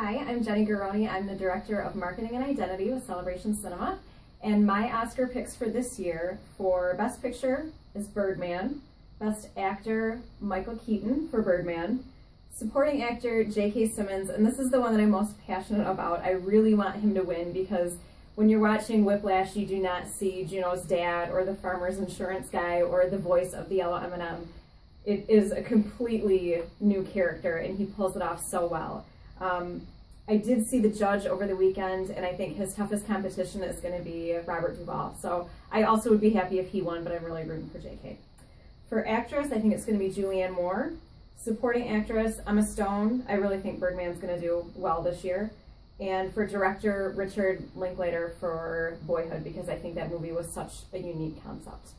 Hi, I'm Jenny Garone. I'm the Director of Marketing and Identity with Celebration Cinema. And my Oscar picks for this year for Best Picture is Birdman, Best Actor, Michael Keaton for Birdman, Supporting Actor, J.K. Simmons, and this is the one that I'm most passionate about. I really want him to win because when you're watching Whiplash, you do not see Juno's dad or the farmer's insurance guy or the voice of the yellow M&M. It is a completely new character and he pulls it off so well. Um, I did see the judge over the weekend, and I think his toughest competition is going to be Robert Duvall. So I also would be happy if he won, but I'm really rooting for JK. For actress, I think it's going to be Julianne Moore. Supporting actress, Emma Stone. I really think Birdman's going to do well this year. And for director, Richard Linklater for Boyhood, because I think that movie was such a unique concept.